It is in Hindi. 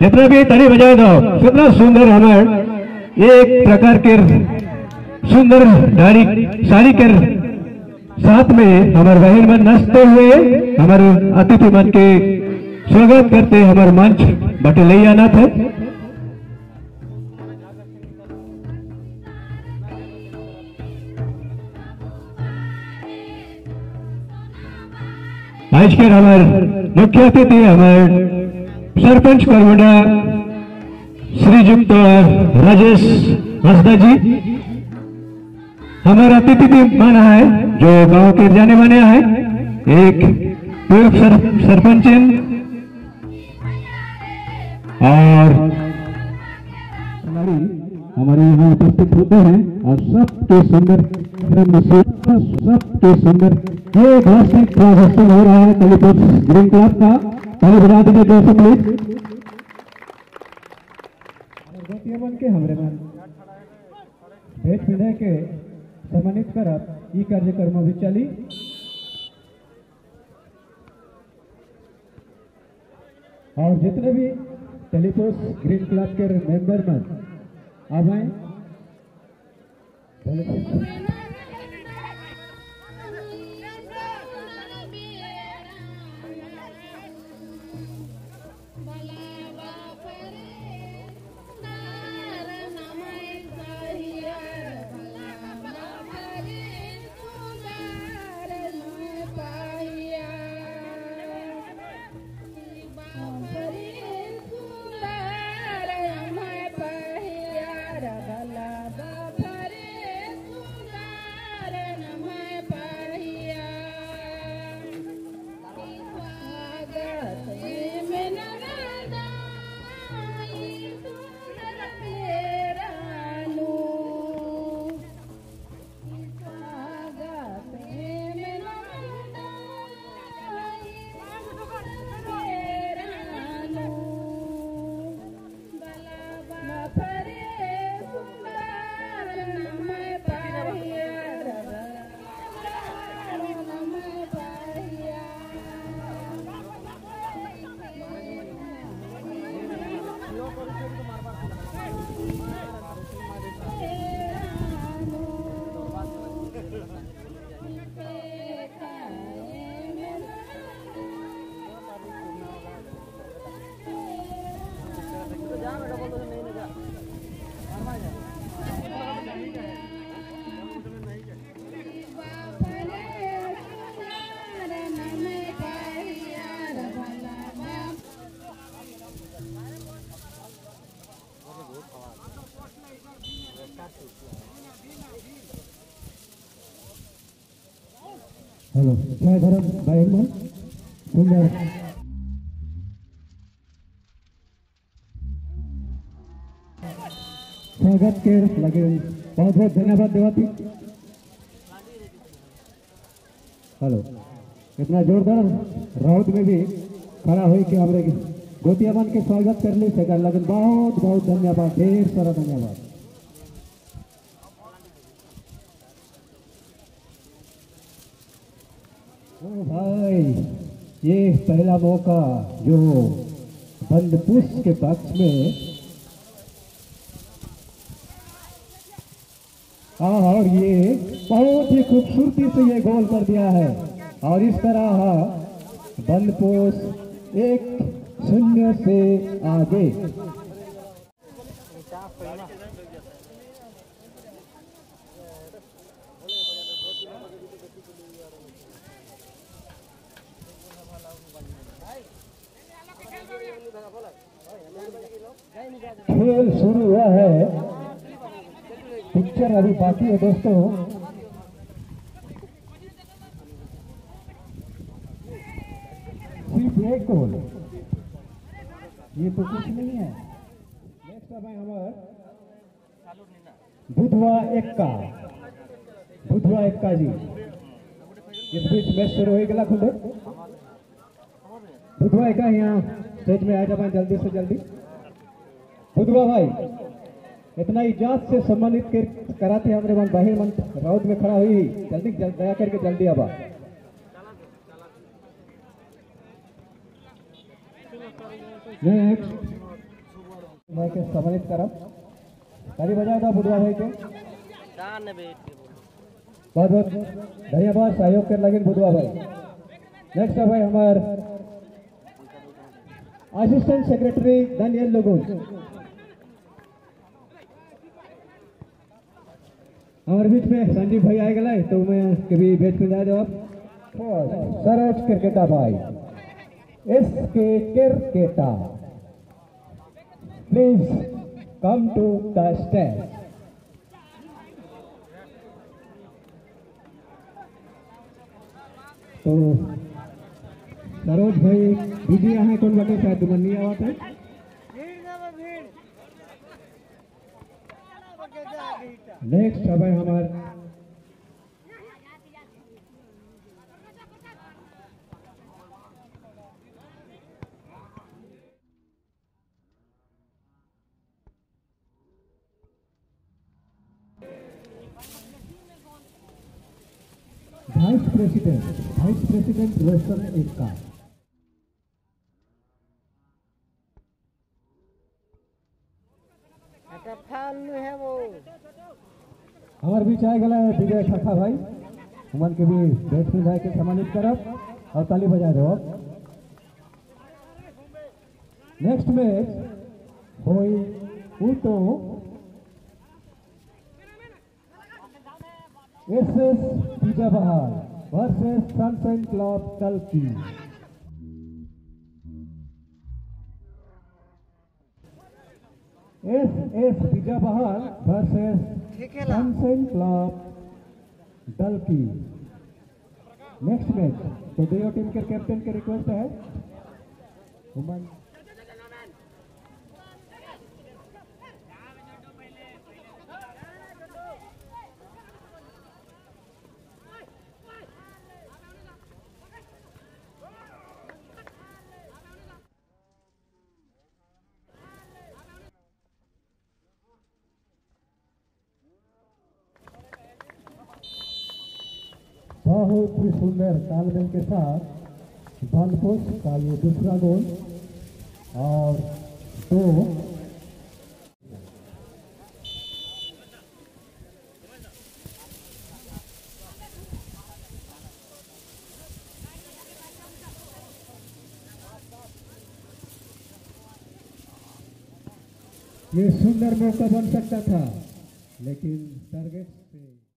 जितना भी ताली बजाए दो कितना सुंदर हमार एक प्रकार के सुंदर डारी साड़ी के साथ में हमारे बहन मन नाचते हुए हमारे अतिथि मन के स्वागत करते हमारे मंच बटलैया नाथ है। आज के हमारे मुख्य अतिथि हमारे सरपंच करमुंडा श्रीयुक्त राजेश हंसदा जी। हमारा अतिथि भी माना है जो गाँव के जाने माने हैं। एक पूर्व सर, सरपंच हैं। और हमारी यहाँ उपस्थित होते हैं और सबके सुंदर सबके सुंदर ये वार्षिक प्रदर्शन हो रहा है कलीपुर ग्रीन क्लब का। पहले बजा दीजिए दो सौ प्लीज़ बन के हमरे मन भेज विनय के सम्मानित करत ई कार्यक्रम भी चली और जितने भी टेलीपोस ग्रीन क्लब के मेंबर मन अब आए। हेलो जय धर्म भाई मन सुंदर स्वागत के लगे बहुत बहुत धन्यवाद देवाती। हेलो, इतना जोरदार राउत में भी खड़ा हुई कि। हमरे गोतिया मन के स्वागत कर ली सकर लगन। बहुत बहुत धन्यवाद। ढेर सारा धन्यवाद। भाई, ये पहला मौका जो बंद पुष्प के पक्ष में और ये बहुत ही खूबसूरती से ये गोल कर दिया है। और इस तरह बंद पोस्ट एक शून्य से आगे। खेल शुरू हुआ है। पिक्चर अभी बाकी है दोस्तों। सिर्फ़ एक गोल ये तो कुछ नहीं है। नेक्स्ट है हमार बुधवा एक्का। बुधवा एक्का जी। इस बीच मैच शुरू हो गया, खुले। बुधवा एक्का यहाँ। स्टेज में आ जाए जल्दी से जल्दी। बुधवा भाई इतना इजाज से सम्मानित कर, कराते हमारे मन बाहिर मन राउत में खड़ा हुई। जल्दी जल, दया करके जल्दी आबा नेक्स्ट सम्मानित करब ताली बजा दो बुढ़वा भाई के। के बहुत बहुत धन्यवाद सहयोग कर लगे बुधवा भाई। नेक्स्ट है भाई हमार असिस्टेंट सेक्रेटरी दानियल लोगोन हमारे बीच में संजीव भाई आए गए तो मैं कभी बेच में जा दो आप। सरोज क्रिकेटा भाई एस के क्रिकेटा। Please come to the stage तो सरोज भाई, दीदी यहाँ कौन बाटे शायद है बगे जा गईटा नेक्स्ट है भाई हमार। Vice president vice president Ekka এটা हमारे बीच आए है विजय ठाखा भाई। हमन के भी बैठ में जाके सम्मानित करब और ताली बजा दो नेक्स्ट मैच होई उतो SS pizza Bahar versus sunshine club कल्की S S pizza Bahar versus sunshine club डल्की next match तो दोनों टीम के कैप्टन के रिक्वेस्ट है। हुमन बहुत ही सुंदर तालमेल के साथ बालपोस्ट का ये दूसरा गोल। और दो। ये सुंदर मौका बन सकता था, लेकिन टारगेट